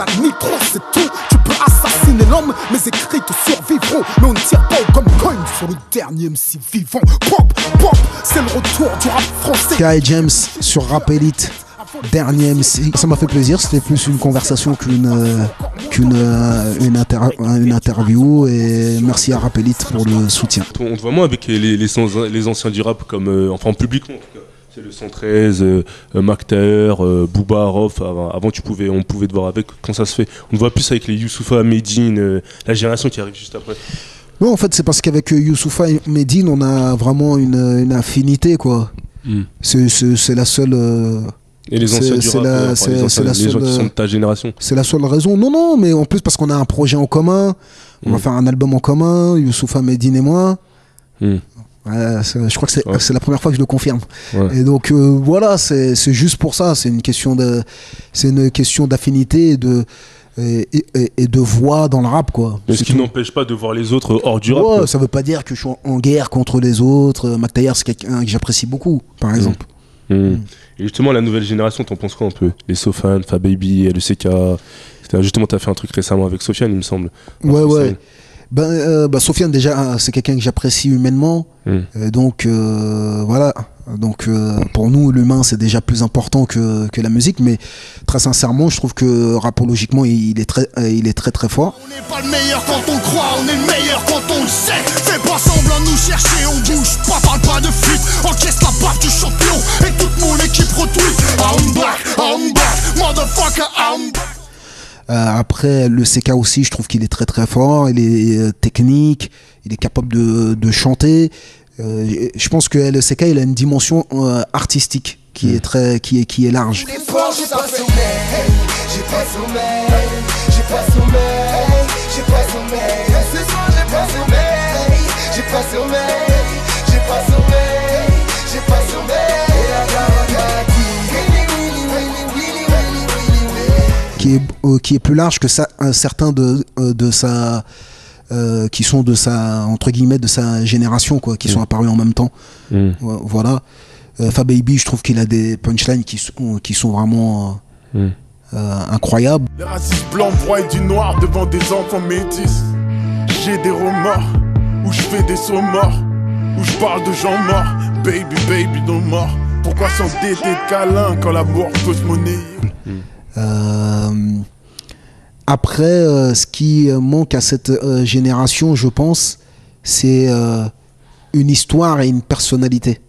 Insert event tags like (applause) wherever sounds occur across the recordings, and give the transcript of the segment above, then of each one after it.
la nitro, c'est tout. Tu peux assassiner l'homme, mes écrits te survivront. Mais on ne tire pas comme coin sur le dernier MC vivant. Pop, pop, c'est le retour du rap français. Kai James sur Rap Elite. Dernier MC. Ça m'a fait plaisir, c'était plus une conversation qu'une euh, qu'une euh, une, inter- une interview. Et merci à Rap Elite pour le soutien. On te voit moins avec les, les, les anciens du rap, comme, euh, enfin publiquement en tout cas. C'est le 113, euh, euh, Macter, euh, Booba, Rof. Avant, avant, tu pouvais, on pouvait te voir avec. Quand ça se fait? On te voit plus avec les Youssoufa, Medine, euh, la génération qui arrive juste après. Non, en fait, c'est parce qu'avec Youssoufa et Medine, on a vraiment une, une affinité, quoi. Mm. C'est- la seule. euh, Et les anciens du c'est rap, la- enfin, c'est- les, c'est anciens- la les gens seule, qui sont de ta génération. C'est la seule raison. Non, non, mais en plus parce qu'on a un projet en commun. On va Mm. faire un album en commun, Youssoufa, Medine et moi. Mm. Je crois que c'est Ouais. la première fois que je le confirme. Ouais. Et donc euh, voilà, c'est juste pour ça. C'est une question de, c'est une question d'affinité et de et, et- et de voix dans le rap, quoi. Mais ce qui n'empêche pas de voir les autres hors du rap. Ouais, ça veut pas dire que je suis en- guerre contre les autres. Mac Taylor, c'est quelqu'un que j'apprécie beaucoup, par exemple. Mm. Et justement, la nouvelle génération, t'en penses quoi un peu? Les Sofan, Fababy, LECK. etc. Justement, t'as fait un truc récemment avec Sofiane, il me semble. Ouais, ouais. Ben, euh, bah, Sofiane, déjà, c'est quelqu'un que j'apprécie humainement. Mm. Et donc, euh, voilà. Donc, euh, pour nous, l'humain, c'est déjà plus important que, que la musique. Mais très sincèrement, je trouve que rapologiquement, il est très, euh, il est très, très fort. On n'est pas le meilleur quand on croit, on est le meilleur quand on le sait. Fais pas semblant de nous chercher, on bouge pas, parle pas de fuite. Encaisse la baffe du champion et toute mon équipe retweet. I'm back, I'm back, motherfucker, I'm back. Euh, après, le CK aussi, je trouve qu'il est très, très fort. Il est euh, technique. Il est capable de, de chanter. Euh, je pense que le CK, il a une dimension euh, artistique qui est très, qui est, qui est large. J'ai pas sommeil, j'ai pas sommeil, j'ai pas sommeil, j'ai pas sommeil. Ce soir j'ai pas sommeil, j'ai pas sommeil, j'ai pas sommeil, qui est, euh, qui est plus large que ça, un certain de, euh, de sa. euh, qui sont de sa entre guillemets de sa génération quoi qui sont apparus en même temps Mm. Ouais, voilà euh, Fababy je trouve qu'il a des punchlines qui sont qui sont vraiment euh, Mm. euh, incroyables Les racistes blancs broient du noir devant des enfants métis. J'ai des remords, où je fais des sauts morts, où je parle de gens morts. Baby, baby, non mort. Pourquoi s'entêter de câlin quand la mort Euh, après, euh, ce qui manque à cette euh, génération, je pense, c'est une histoire et une personnalité.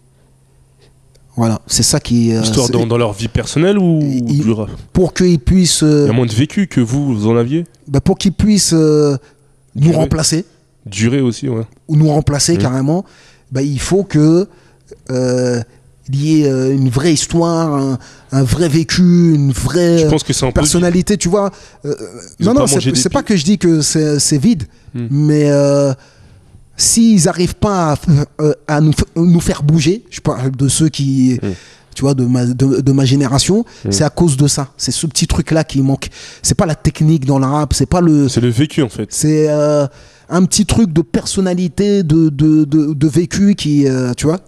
Voilà, c'est ça qui. euh, Histoire dans, dans leur vie personnelle ou Il- Pour qu'ils puissent, euh, Il y a moins de vécu que vous, vous en aviez? bah, pour qu'ils puissent euh, nous Durer. remplacer Durée aussi, ouais. ou nous remplacer carrément, bah, il faut que ait euh, une vraie histoire, un, un vrai vécu, une vraie Je pense que c'est un peu. personnalité, tu vois. Euh, non, non, c'est pas que je dis que c'est vide, Hmm. mais euh, s'ils n'arrivent pas à, à nous, faire bouger, je parle de ceux qui, Hmm. tu vois, de ma, de, de ma génération, c'est à cause de ça. C'est ce petit truc-là qui manque. C'est pas la technique dans le rap, c'est pas le. C'est le vécu en fait. C'est un petit truc de personnalité, de, de, de, de vécu qui, euh, tu vois,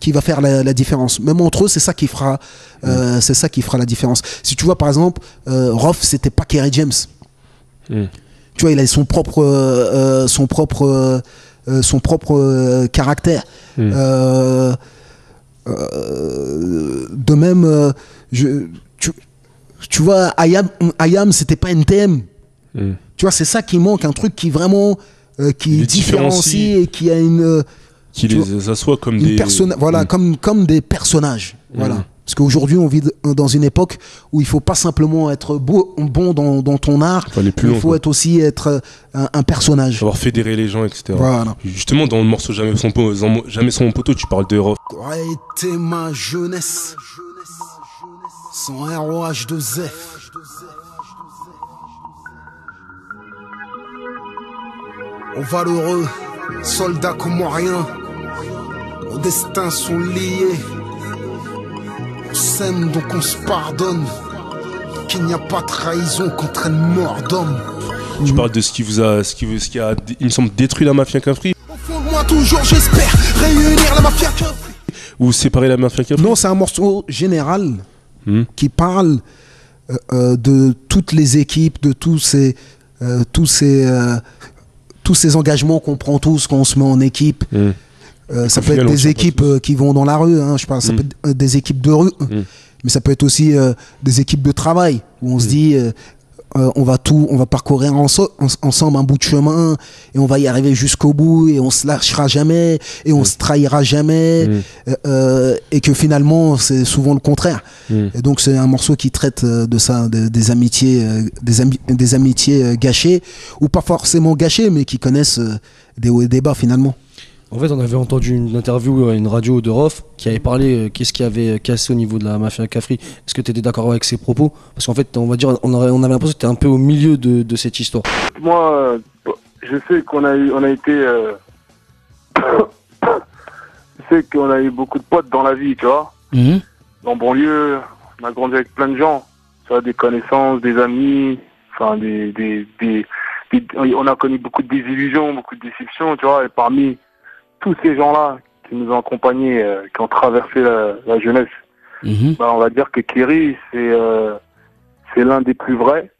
qui va faire la, la différence. Même entre eux, c'est ça qui fera, euh, c'est ça qui fera la différence. Si tu vois, par exemple, euh, Roth, c'était pas Kerry James. Mm. Tu vois, il a son propre, euh, euh, son propre, son propre caractère. Mm. De même, je, tu, tu vois, Ayam, Ayam c'était pas NTM. Mm. Tu vois, c'est ça qui manque, un truc qui vraiment qui différencie différencie. et qui a une, Qui Tu les assoit comme des. voilà, Mm. comme comme des personnages, voilà. Mhm. Parce qu'aujourd'hui, on vit dans une époque où il faut pas simplement être beau, bon dans, dans ton art, plus il faut être aussi être euh, un, un personnage. Savoir fédérer les gens, etc. Voilà. Justement, dans le morceau Jamais son, po- Jamais son poteau, tu parles de. Aurait été ma jeunesse sans ROH de Zef. Aux valeureux, soldats comme moi rien, nos destins sont liés. On s'aime donc on se pardonne. Qu'il n'y a pas de trahison contre une mort d'homme. Tu parles de ce qui vous a, ce qui, vous- ce qui a, il me semble, détruit la mafia Cafri Au fond de moi, toujours, j'espère réunir la mafia. ou séparer la mafia Cafri Non, c'est un morceau général Mhm. qui parle euh, euh, de toutes les équipes, de tous ces, euh, tous ces, euh, tous ces engagements qu'on prend tous quand on se met en équipe. Mm. Euh, ça peut être des pas équipes euh, qui vont dans la rue, hein, je parle, ça Mm. peut être euh, des équipes de rue, Mm. mais ça peut être aussi euh, des équipes de travail où on se dit euh, euh, on va tout, on va parcourir enso- ensemble un bout de chemin et on va y arriver jusqu'au bout et on se lâchera jamais et on se trahira jamais Mm. euh, euh, et que finalement c'est souvent le contraire. Mm. Et donc c'est un morceau qui traite euh, de ça, de- des amitiés, euh, des, ami- des amitiés euh, gâchées ou pas forcément gâchées, mais qui connaissent euh, des hauts et des bas finalement. En fait, on avait entendu une interview à une radio de Rof qui avait parlé euh, qu'est-ce qui avait cassé au niveau de la mafia Cafri. Est-ce que tu étais d'accord avec ses propos? Parce qu'en fait, on va dire, on, aurait- on avait l'impression que tu un peu au milieu de, de cette histoire. Moi, euh, je sais qu'on a eu, on a été, euh, (coughs) je sais qu'on a eu beaucoup de potes dans la vie, tu vois. Mhm. En banlieue, on a grandi avec plein de gens, tu vois, des connaissances, des amis, enfin des, des, des, des- on a connu beaucoup de désillusions, beaucoup de déceptions, tu vois. Et parmi tous ces gens-là qui nous ont accompagnés, euh, qui ont traversé la, la jeunesse, Mhm. bah, on va dire que Kerry, c'est euh, c'est l'un des plus vrais.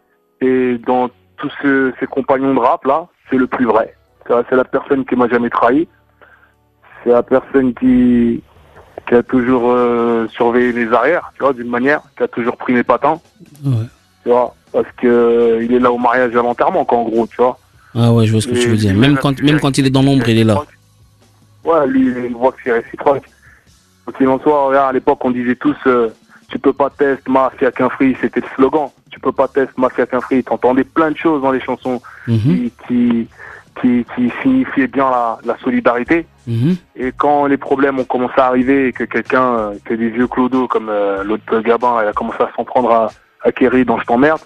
Et dans tous ce- ces compagnons de rap, là, c'est le plus vrai. C'est la personne qui m'a jamais trahi. C'est la personne qui, qui a toujours euh, surveillé les arrières, tu vois, d'une manière, qui a toujours pris mes patins, Ouais. tu vois, parce que il est là au mariage et à l'enterrement, quoi, en gros, tu vois. Ah ouais, je vois ce que tu veux dire. Même quand, même quand il est dans l'ombre, il est là. Ouais, lui, il voit que c'est réciproque. Qu'il en soit, regarde, à l'époque, on disait tous euh, Tu peux pas tester mafia qu'un free, c'était le slogan. Tu peux pas tester mafia qu'un free. T'entendais plein de choses dans les chansons Mhm. qui, qui, qui, qui signifiaient bien la, la solidarité. Mhm. Et quand les problèmes ont commencé à arriver et que quelqu'un, euh, que des vieux clodos comme euh, l'autre Gabin, il a commencé à s'en prendre à, à Kerry dans Je t'emmerde,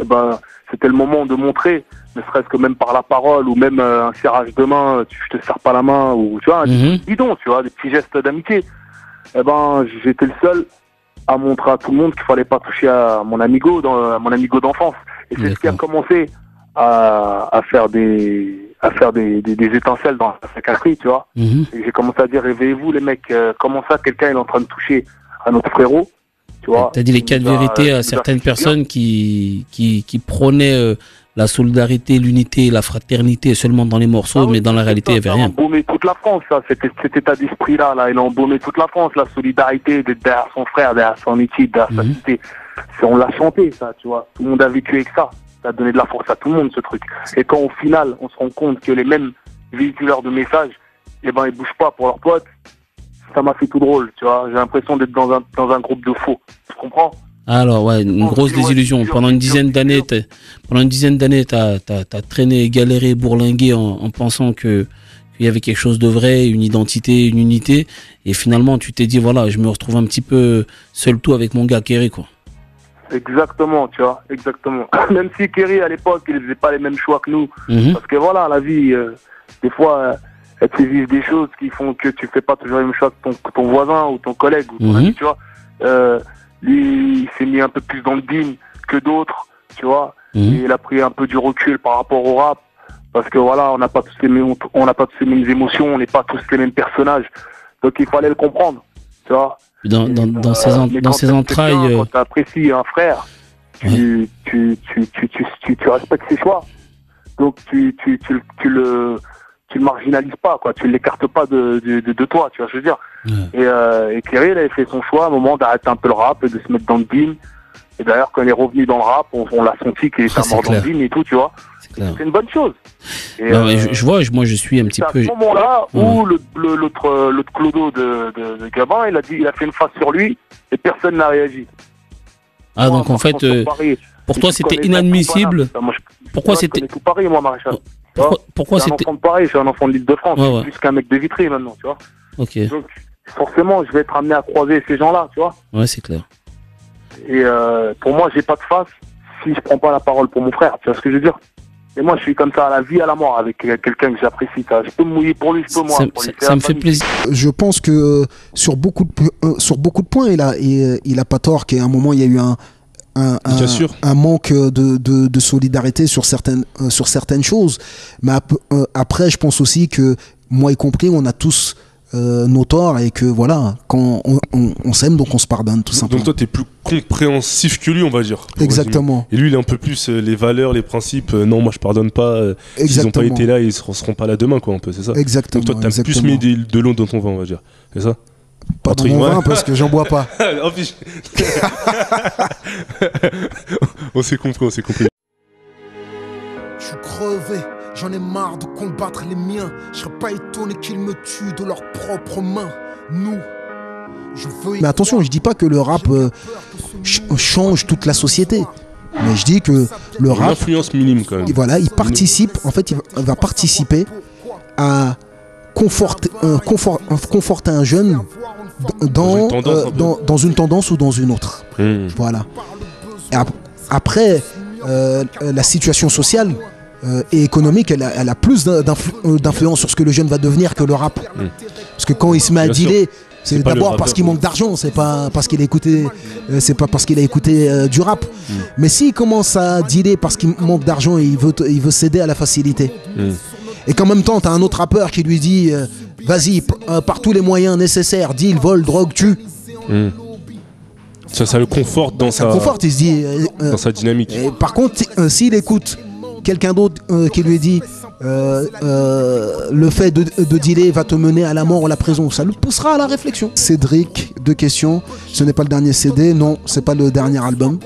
eh ben, c'était le moment de montrer, ne serait-ce que même par la parole ou même euh, un serrage de main, tu, je te serre pas la main ou tu vois, Mhm. bidon, tu vois, des petits gestes d'amitié. Eh ben, j'étais le seul à montrer à tout le monde qu'il fallait pas toucher à mon amigo, dans, à mon amigo d'enfance. Et c'est ce qui a commencé à, à faire des à faire des, des, des étincelles dans la cafri, tu vois. Mhm. J'ai commencé à dire réveillez-vous les mecs, euh, comment ça quelqu'un est en train de toucher à notre frérot, tu vois. T'as dit les quatre a- vérités à certaines personnes qui, qui, qui prônaient euh, la solidarité, l'unité, la fraternité seulement dans les morceaux, Ah oui, mais dans la réalité, il n'y avait ça a rien. embaumé toute la France, ça. C'était cet état d'esprit-là, là. Il a embaumé toute la France, la solidarité d'être derrière son frère, derrière son équipe, derrière sa Mhm. cité. C'est- On l'a chanté, ça, tu vois. Tout le monde a vécu avec ça. Ça a donné de la force à tout le monde, ce truc. Et quand au final, on se rend compte que les mêmes véhiculeurs de messages, eh ben, ils bougent pas pour leurs potes, ça m'a fait tout drôle, tu vois. J'ai l'impression d'être dans un, dans un groupe de faux. Tu comprends? Alors ouais, une Oh, grosse désillusion. Pendant une dizaine d'années, pendant une dizaine d'années, t'as as, traîné, galéré, bourlingué en, en pensant que qu'il y avait quelque chose de vrai, une identité, une unité, et finalement tu t'es dit voilà, je me retrouve un petit peu seul tout avec mon gars Kerry quoi. Exactement, tu vois. Exactement. (coughs) Même si Kerry, à l'époque, il faisait pas les mêmes choix que nous. Mhm. Parce que voilà, la vie, euh, des fois, euh, elle te des choses qui font que tu fais pas toujours les mêmes choses que ton, ton voisin ou ton collègue ou ton Mhm. ami, tu vois. Euh, lui, il s'est mis un peu plus dans le deal que d'autres, tu vois. Mhm. Et il a pris un peu du recul par rapport au rap. Parce que voilà, on n'a pas tous les mêmes, on n'a pas tous les mêmes émotions, on n'est pas tous les mêmes personnages. Donc il fallait le comprendre, tu vois. Dans, dans, dans Euh, ses, en- dans entrailles, quelqu'un, euh, Quand tu apprécies un frère, tu, tu, tu, tu, tu, tu, tu respectes ses choix. Donc tu, tu, tu, le- tu le marginalises pas, quoi. Tu l'écartes pas de, de, de, de toi, tu vois, je veux dire. Ouais. Et, euh, et il avait fait son choix à un moment d'arrêter un peu le rap et de se mettre dans le deal. Et d'ailleurs, quand il est revenu dans le rap, on, on l'a senti qu'il était mort dans le deal et tout, tu vois. c'est une bonne chose. Et, euh, je, je vois, moi je suis un petit c'est à peu. ce moment-là Ouais. où l'autre euh, l'autre clodo de, de, de Gabin, il a dit, il a fait une face sur lui et personne n'a réagi. Ah Moi, donc en fait, euh, Paris, pour toi c'était inadmissible. Paris. Moi, je- Pourquoi c'était Paris, moi, Maréchal. Pourquoi, pourquoi je suis un enfant de Paris, je suis un enfant de l'île de France, Ouais, ouais. plus qu'un mec de Vitry maintenant, tu vois. Ok, Donc, forcément, je vais être amené à croiser ces gens-là, tu vois. ouais c'est clair. Et euh, pour moi, j'ai pas de face si je prends pas la parole pour mon frère, tu vois ce que je veux dire Et moi, je suis comme ça à la vie, à la mort, avec euh, quelqu'un que j'apprécie. ça. Je peux me mouiller pour lui, je peux moi. Ça, pour lui, ça- c'est ça la me fait plaisir. je pense que euh, sur beaucoup de, po- euh, sur beaucoup de points, il a, il, il a pas tort qu'à un moment, il y a eu un, un, un, un manque de, de, de solidarité sur certaines, euh, sur certaines choses. Mais ap- euh, après, je pense aussi que, moi y compris, on a tous euh, nos torts et que voilà, quand on, on- on s'aime, donc on se pardonne tout simplement. Donc toi, t'es plus compréhensif que lui, on va dire. Exactement. résumer. Et lui, il est un peu plus euh, les valeurs, les principes. euh, non, moi, je pardonne pas. S'ils ont pas été là, ils seront, seront pas là demain, quoi, un peu, c'est ça? Exactement. Donc toi, t'as plus mis des- de l'eau dans ton vin, on va dire. C'est ça? Pas dans Entre mon guillemets. vin parce que j'en bois pas. (laughs) En plus, je- (laughs) on s'est compris, on s'est compris. Je suis crevé, j'en ai marre de combattre les miens. Je serais pas étonné qu'ils me tuent de leurs propres mains. Nous, je veux. Mais attention, je dis pas que le rap euh, ch- change toute la société. Mais je dis que le Une rap, influence minime, quand même. il- voilà, il participe, en fait, il va, participer à conforter, euh, confort- conforter un jeune Dans une dans, tendance, euh, peu. dans, dans une tendance ou dans une autre. Mmh. Voilà. Et ap- après, euh, la situation sociale euh, et économique, elle a, elle a plus d'in- d'influ- d'influence sur ce que le jeune va devenir que le rap. Parce que quand il se met à Bien dealer, C'est d'abord parce qu'il manque d'argent, c'est pas parce qu'il a écouté, euh, c'est pas parce qu'il a écouté euh, du rap. Mm. Mais s'il commence à dealer parce qu'il manque d'argent et il veut, il veut céder à la facilité, Mm. et qu'en même temps t'as un autre rappeur qui lui dit, vas-y, euh, par tous les moyens nécessaires, deal, vol, drogue, tue, Mmh. Ça, ça le conforte dans ça sa, conforte. Il se dit, euh, euh, dans sa dynamique. Et par contre, si- s'il écoute quelqu'un d'autre qui lui dit le fait de, de dealer va te mener à la mort ou à la prison, ça le poussera à la réflexion. Cédric, deux questions. Ce n'est pas le dernier CD, non, c'est pas le dernier album.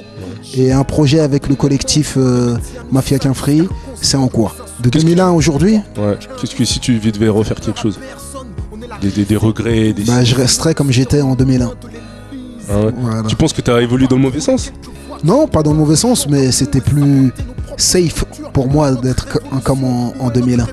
Et un projet avec le collectif euh, Mafia Qu'un Free, c'est en cours. De Qu'est-ce 2001 à aujourd'hui, Ouais. Qu'est-ce que si tu devais refaire quelque chose des, des, des regrets, des. bah, je resterai comme j'étais en 2001. Ah ouais. Voilà. Tu penses que t'as évolué dans le mauvais sens? Non, pas dans le mauvais sens, mais c'était plus safe pour moi d'être co- comme en, en 2001.